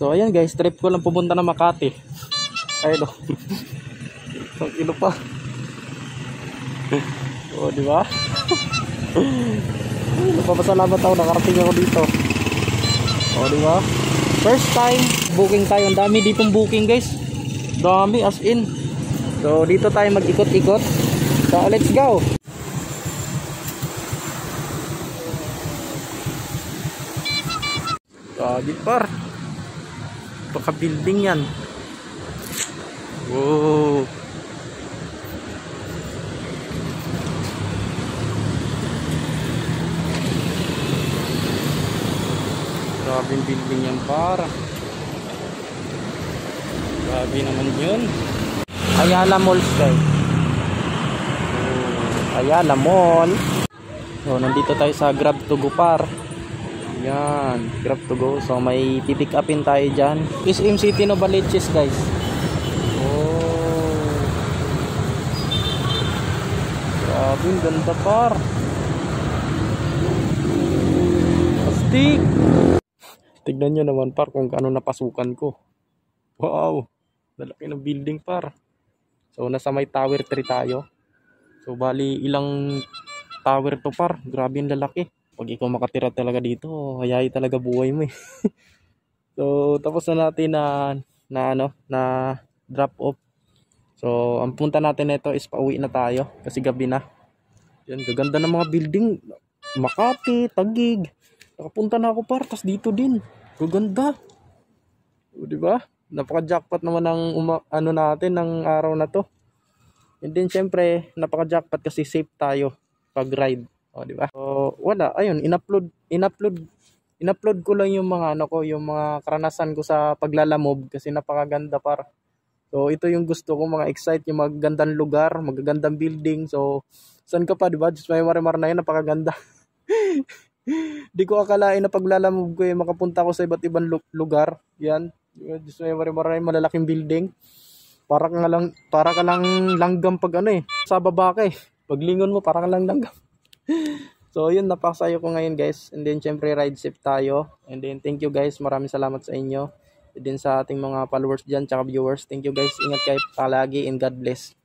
So ayan guys, trip ko lang pupunta na Makati. Ayun oh. Ang ilo pa. oh, di ba? Nagpapasalamat ako nakarating ako dito. Oh, di ba? First time booking tayo. Ang dami ditong booking, guys. Dami as in. So, dito tayo mag-ikot-ikot. So, let's go. Grabe par. Pagka-building yan. Wow. Grabe yung building yan par. Grabe naman yun. Ayala Mall guys. Oh, Ayala Mall. So, nandito tayo sa Grab to Go par. Yan, Grab to Go. So, may pipick upin tayo dyan. SM City Novaliches guys. Oh. Grabe, ganda par. Astig. Tignan nyo naman par kung ano napasukan ko. Wow. Lalaki ng building par. So, nasa may tower 3 tayo. So, bali ilang tower to par. Grabe yung lalaki. Pag ikaw makatira talaga dito, hayay talaga buhay mo eh. so, tapos na natin na, na ano, na drop off. So, ang punta natin nito is pauwi na tayo kasi gabi na. Yan, gaganda ng mga building. Makati, Tagig. Nakapunta na ako par, tas dito din. Gaganda. O, di ba? Napaka-jackpot naman ng uma- ano natin ng araw na to. And then syempre, napaka-jackpot kasi safe tayo pag ride. O, di ba? So, wala, ayun, in-upload, in-upload, in-upload ko lang yung mga ano ko, yung mga karanasan ko sa paglalamob kasi napakaganda par. So, ito yung gusto ko, mga excite, yung magagandang lugar, magagandang building. So, saan ka pa, di ba? Just may marimar na yun, napakaganda. Di ko akalain na paglalamove ko eh, makapunta ako sa iba't ibang lu- lugar. Yan. Just may marimar na yun, malalaking building. Para ka lang, para ka lang langgam pag ano eh, sa baba ka eh. Paglingon mo, para ka lang langgam. so, yun, napakasayo ko ngayon guys. And then, syempre, ride safe tayo. And then, thank you guys. Maraming salamat sa inyo. And then, sa ating mga followers dyan, tsaka viewers. Thank you guys. Ingat kayo palagi and God bless.